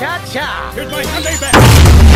Cha-cha! Here's my Sunday best!